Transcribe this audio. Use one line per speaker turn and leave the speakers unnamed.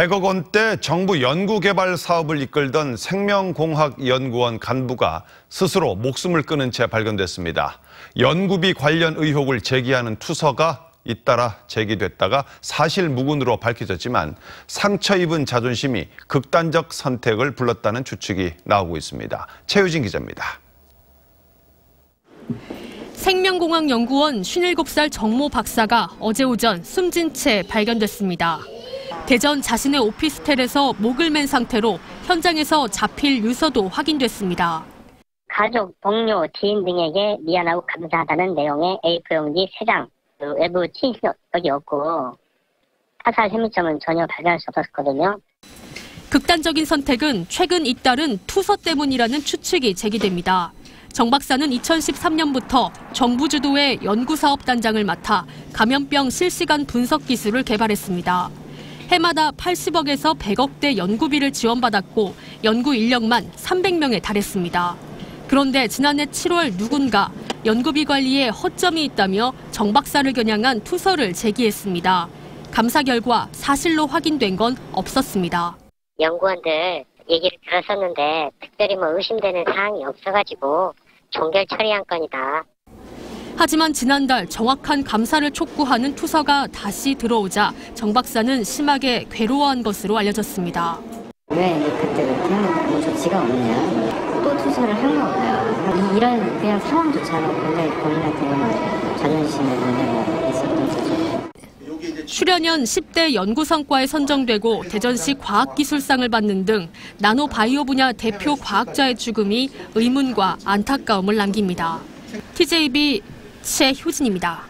100억 원대 정부 연구개발 사업을 이끌던 생명공학연구원 간부가 스스로 목숨을 끊은 채 발견됐습니다. 연구비 관련 의혹을 제기하는 투서가 잇따라 제기됐다가 사실 무근으로 밝혀졌지만 상처 입은 자존심이 극단적 선택을 불렀다는 추측이 나오고 있습니다. 최유진 기자입니다.
생명공학연구원 57살 정모 박사가 어제 오전 숨진 채 발견됐습니다. 대전 자신의 오피스텔에서 목을 맨 상태로 현장에서 자필 유서도 확인됐습니다.
가족, 동료, 지인 등에게 미안하고 감사하다는 내용의 A4 용지 3장, 그 외부 친신력이 없고 타살 혐의점은 전혀 발견할 수 없었거든요.
극단적인 선택은 최근 잇따른 투서 때문이라는 추측이 제기됩니다. 정 박사는 2013년부터 정부 주도의 연구사업단장을 맡아 감염병 실시간 분석 기술을 개발했습니다. 해마다 80억에서 100억대 연구비를 지원받았고 연구 인력만 300명에 달했습니다. 그런데 지난해 7월 누군가 연구비 관리에 허점이 있다며 정 박사를 겨냥한 투서를 제기했습니다. 감사 결과 사실로 확인된 건 없었습니다.
연구원들 얘기를 들었었는데 특별히 뭐 의심되는 사항이 없어가지고 종결 처리한 건이다.
하지만 지난달 정확한 감사를 촉구하는 투서가 다시 들어오자 정 박사는 심하게 괴로워한 것으로 알려졌습니다.
왜 그때 그렇게 하는 조치가 없냐 또 투서를 한 건가요 이런 그냥 상황조차도 굉장히 본인한테 자존심에 문제가 있었던 거죠
수련연 10대 연구 성과에 선정되고 대전시 과학기술상을 받는 등 나노바이오 분야 대표 과학자의 죽음이 의문과 안타까움을 남깁니다. TJB 최효진입니다.